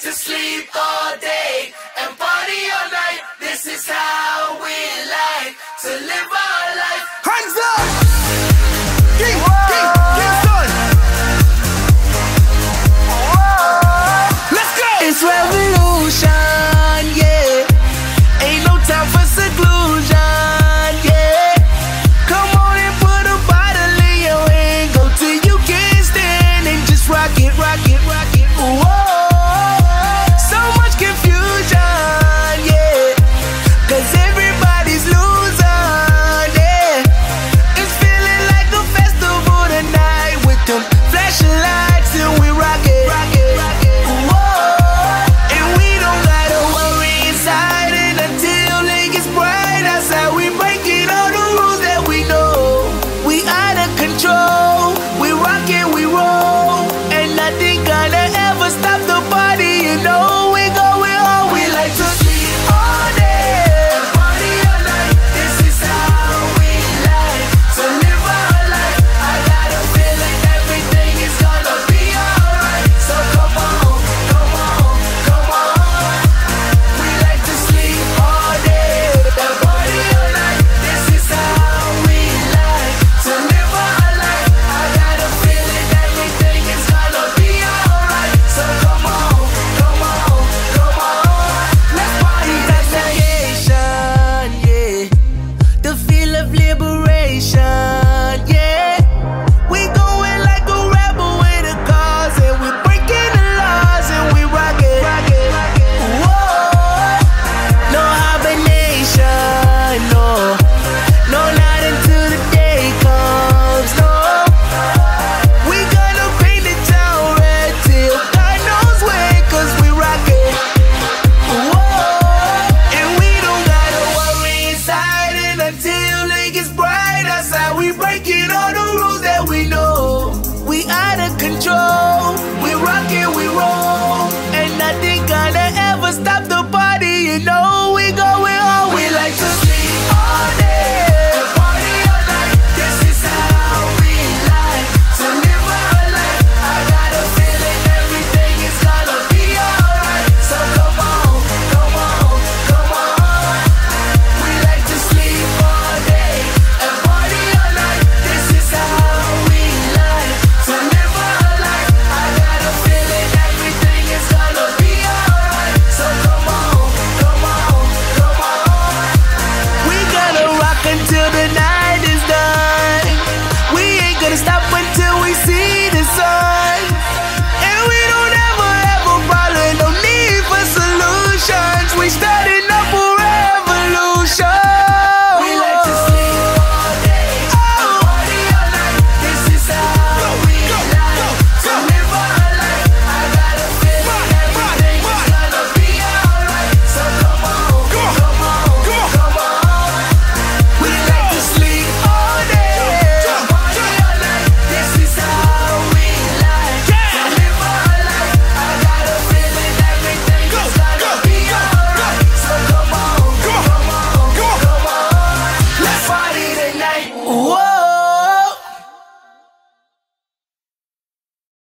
like to sleep all day and party all night. This is how we like to live our of liberation. Cho